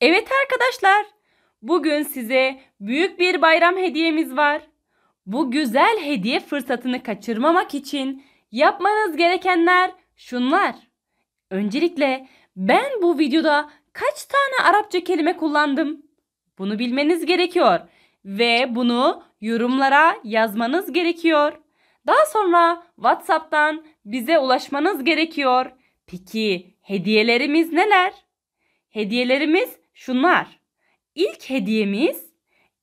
Evet arkadaşlar, bugün size büyük bir bayram hediyemiz var. Bu güzel hediye fırsatını kaçırmamak için yapmanız gerekenler şunlar. Öncelikle ben bu videoda kaç tane Arapça kelime kullandım? Bunu bilmeniz gerekiyor ve bunu yorumlara yazmanız gerekiyor. Daha sonra WhatsApp'tan bize ulaşmanız gerekiyor. Peki hediyelerimiz neler? Hediyelerimiz şunlar. İlk hediyemiz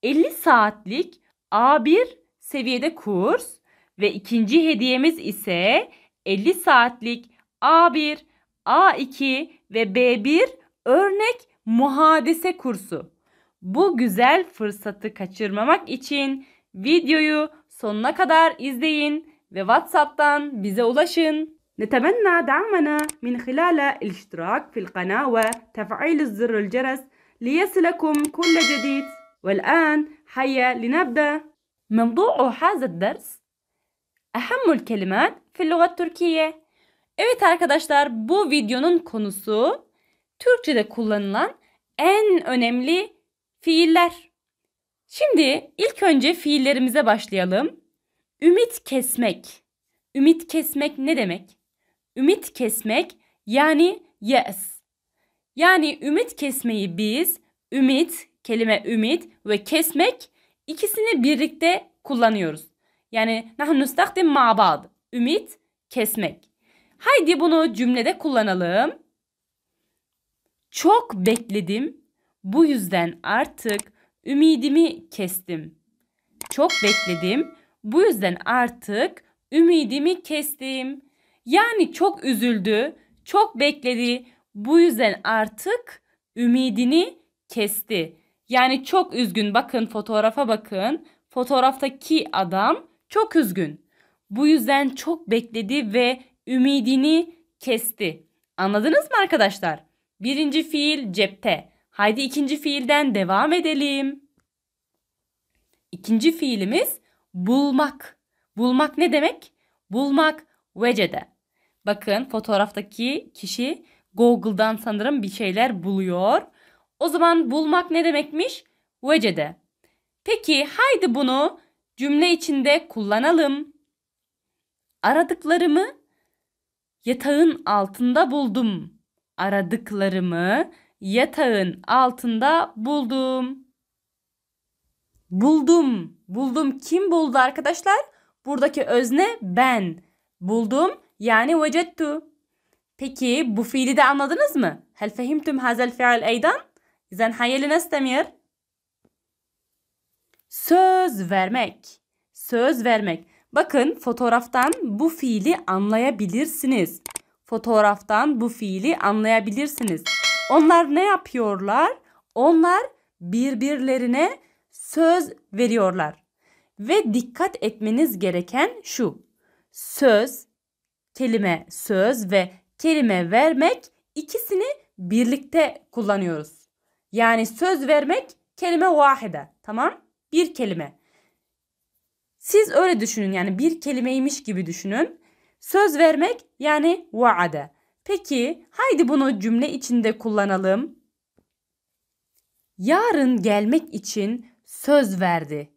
50 saatlik A1 seviyede kurs ve ikinci hediyemiz ise 50 saatlik A1, A2 ve B1 örnek muhadese kursu. Bu güzel fırsatı kaçırmamak için videoyu sonuna kadar izleyin ve WhatsApp'tan bize ulaşın. نتمنى دعمنا من خلال الاشتراك في القناة وتفعيل الزر الجرس ليصلكم كل جديد والآن هيا لنبدأ موضوع هذا الدرس أهم الكلمات في اللغة التركية Evet arkadaşlar bu videonun konusu Türkçe'de kullanılan en önemli fiiller. Şimdi ilk önce fiillerimize başlayalım. Ümit kesmek. Ümit kesmek ne demek? Ümit kesmek yani yes. Yani ümit kesmeyi biz ümit, kelime ümit ve kesmek ikisini birlikte kullanıyoruz. Yani nahnu nustakdim ma Ümit kesmek. Haydi bunu cümlede kullanalım. Çok bekledim. Bu yüzden artık ümidimi kestim. Çok bekledim. Bu yüzden artık ümidimi kestim. Yani çok üzüldü, çok bekledi. Bu yüzden artık ümidini kesti. Yani çok üzgün. Bakın fotoğrafa bakın. Fotoğraftaki adam çok üzgün. Bu yüzden çok bekledi ve ümidini kesti. Anladınız mı arkadaşlar? Birinci fiil cepte. Haydi ikinci fiilden devam edelim. İkinci fiilimiz bulmak. Bulmak ne demek? Bulmak vecede. Bakın fotoğraftaki kişi Google'dan sanırım bir şeyler buluyor. O zaman bulmak ne demekmiş? Vecede. Peki haydi bunu cümle içinde kullanalım. Aradıklarımı yatağın altında buldum. Aradıklarımı yatağın altında buldum. Buldum. Buldum. Kim buldu arkadaşlar? Buradaki özne ben. Buldum yani vecettu. Peki bu fiili de anladınız mı? Hel fehimtum hazel fiil eydan? İzen hayali nestemir. Söz vermek. Söz vermek. Bakın fotoğraftan bu fiili anlayabilirsiniz. Fotoğraftan bu fiili anlayabilirsiniz. Onlar ne yapıyorlar? Onlar birbirlerine söz veriyorlar. Ve dikkat etmeniz gereken şu. Söz, kelime söz ve kelime vermek ikisini birlikte kullanıyoruz. Yani söz vermek kelime vahide. Tamam? Bir kelime. Siz öyle düşünün yani bir kelimeymiş gibi düşünün. Söz vermek yani vaade. Peki haydi bunu cümle içinde kullanalım. Yarın gelmek için söz verdi.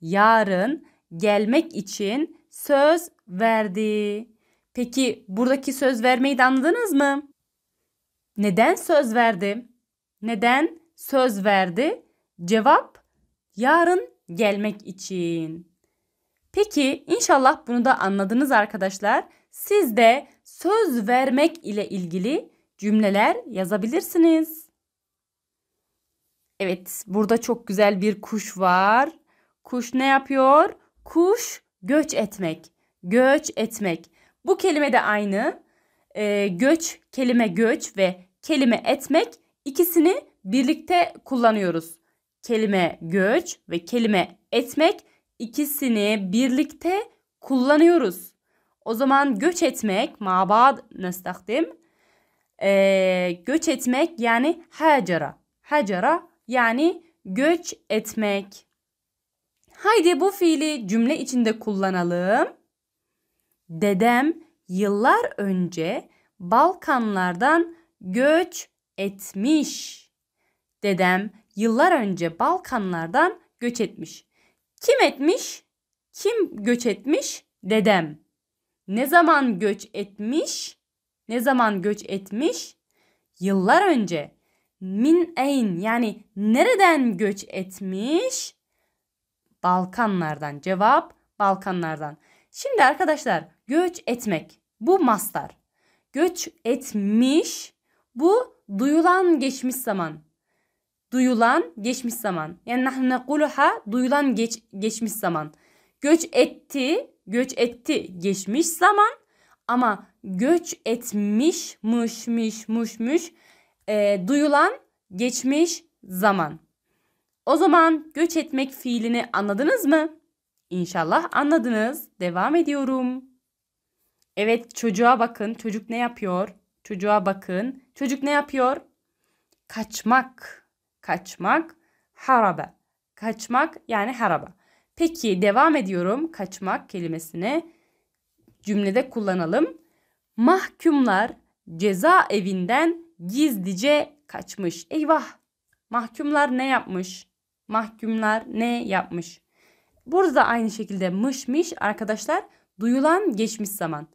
Yarın gelmek için söz verdi. Peki buradaki söz vermeyi de anladınız mı? Neden söz verdi? Neden söz verdi? Cevap yarın gelmek için. Peki inşallah bunu da anladınız arkadaşlar. Siz de söz vermek ile ilgili cümleler yazabilirsiniz. Evet, burada çok güzel bir kuş var. Kuş ne yapıyor? Kuş göç etmek. Göç etmek. Bu kelime de aynı. Ee, göç, kelime göç ve kelime etmek ikisini birlikte kullanıyoruz. Kelime göç ve kelime etmek ikisini birlikte kullanıyoruz. O zaman göç etmek mabad nestakdim. Ee, göç etmek yani hacara. Hacara yani göç etmek. Haydi bu fiili cümle içinde kullanalım. Dedem yıllar önce Balkanlardan göç etmiş. Dedem yıllar önce Balkanlardan göç etmiş. Kim etmiş? Kim göç etmiş? Dedem. Ne zaman göç etmiş? Ne zaman göç etmiş? Yıllar önce. Min eyn yani nereden göç etmiş? Balkanlardan. Cevap Balkanlardan. Şimdi arkadaşlar göç etmek bu mastar. Göç etmiş bu duyulan geçmiş zaman. Duyulan geçmiş zaman. Yani nahnu nekuluha duyulan geç, geçmiş zaman. Göç etti, göç etti geçmiş zaman ama göç etmiş, mış, mış, e, duyulan geçmiş zaman. O zaman göç etmek fiilini anladınız mı? İnşallah anladınız. Devam ediyorum. Evet çocuğa bakın. Çocuk ne yapıyor? Çocuğa bakın. Çocuk ne yapıyor? Kaçmak. Kaçmak. Haraba. Kaçmak yani haraba. Peki devam ediyorum. Kaçmak kelimesini cümlede kullanalım. Mahkumlar cezaevinden gizlice kaçmış. Eyvah! Mahkumlar ne yapmış? Mahkumlar ne yapmış? Burada aynı şekilde mışmış arkadaşlar duyulan geçmiş zaman.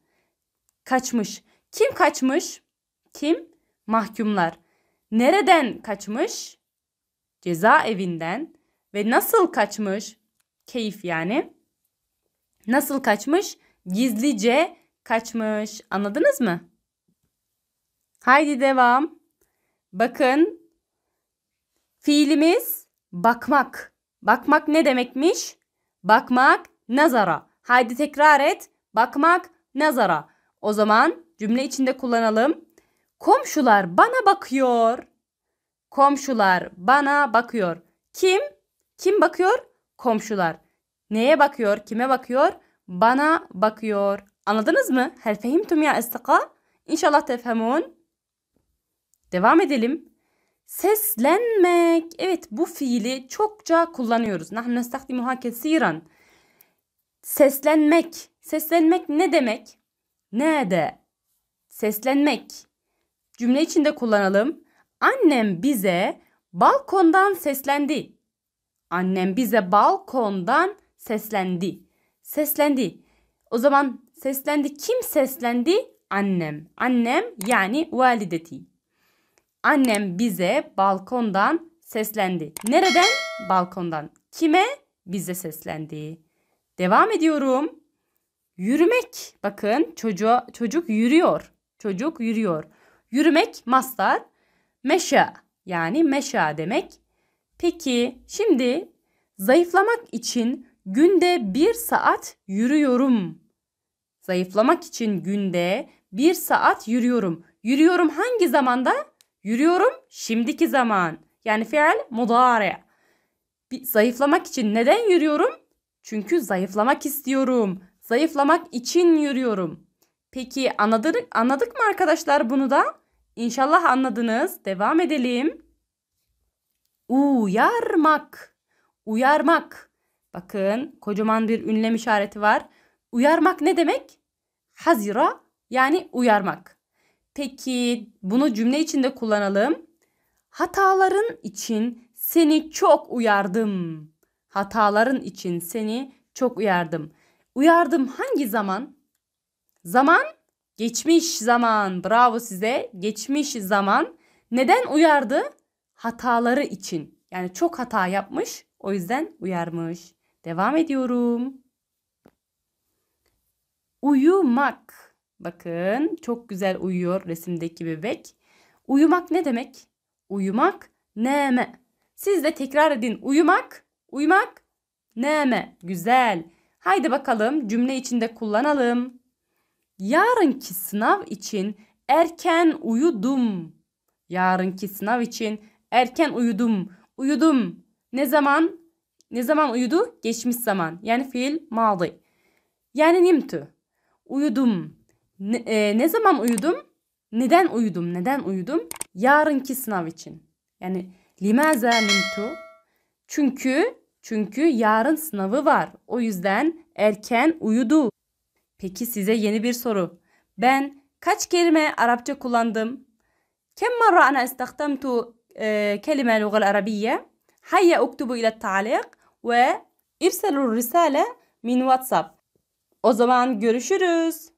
Kaçmış. Kim kaçmış? Kim? Mahkumlar. Nereden kaçmış? Cezaevinden. Ve nasıl kaçmış? Keyif yani. Nasıl kaçmış? Gizlice kaçmış. Anladınız mı? Haydi devam. Bakın. Fiilimiz bakmak. Bakmak ne demekmiş? Bakmak nazara. Haydi tekrar et. Bakmak nazara. O zaman cümle içinde kullanalım. Komşular bana bakıyor. Komşular bana bakıyor. Kim? Kim bakıyor? Komşular. Neye bakıyor? Kime bakıyor? Bana bakıyor. Anladınız mı? Hel fehimtum ya istika? İnşallah tefhemun. Devam edelim. Seslenmek. Evet bu fiili çokça kullanıyoruz. Nahnu nestakdimuha kesiran. Seslenmek. Seslenmek ne demek? Nerede? Seslenmek. Cümle içinde kullanalım. Annem bize balkondan seslendi. Annem bize balkondan seslendi. Seslendi. O zaman seslendi. Kim seslendi? Annem. Annem yani valideti. Annem bize balkondan seslendi. Nereden? Balkondan. Kime? Bize seslendi. Devam ediyorum. Yürümek. Bakın çocuğa, çocuk yürüyor. Çocuk yürüyor. Yürümek mastar. Meşa yani meşa demek. Peki şimdi zayıflamak için günde bir saat yürüyorum. Zayıflamak için günde bir saat yürüyorum. Yürüyorum hangi zamanda? Yürüyorum şimdiki zaman. Yani fiil mudare. Zayıflamak için neden yürüyorum? Çünkü zayıflamak istiyorum. Zayıflamak için yürüyorum. Peki anladık, anladık mı arkadaşlar bunu da? İnşallah anladınız. Devam edelim. Uyarmak. Uyarmak. Bakın kocaman bir ünlem işareti var. Uyarmak ne demek? Hazira yani uyarmak. Peki bunu cümle içinde kullanalım. Hataların için seni çok uyardım. Hataların için seni çok uyardım. Uyardım hangi zaman? Zaman geçmiş zaman. Bravo size. Geçmiş zaman. Neden uyardı? Hataları için. Yani çok hata yapmış. O yüzden uyarmış. Devam ediyorum. Uyumak. Bakın çok güzel uyuyor resimdeki bebek. Uyumak ne demek? Uyumak neme. Siz de tekrar edin. Uyumak, uyumak neme. Güzel. Haydi bakalım cümle içinde kullanalım. Yarınki sınav için erken uyudum. Yarınki sınav için erken uyudum. Uyudum. Ne zaman? Ne zaman uyudu? Geçmiş zaman. Yani fiil madı. Yani nimtu. Uyudum. Ne, e, ne zaman uyudum? Neden uyudum? Neden uyudum? Yarınki sınav için. Yani limaza nimtu? Çünkü çünkü yarın sınavı var. O yüzden erken uyudu. Peki size yeni bir soru. Ben kaç kelime Arapça kullandım? Kem marra ana istaktamtu e, kelime lugal arabiye? Hayya uktubu ile ta'liq ve irselur risale min WhatsApp. O zaman görüşürüz.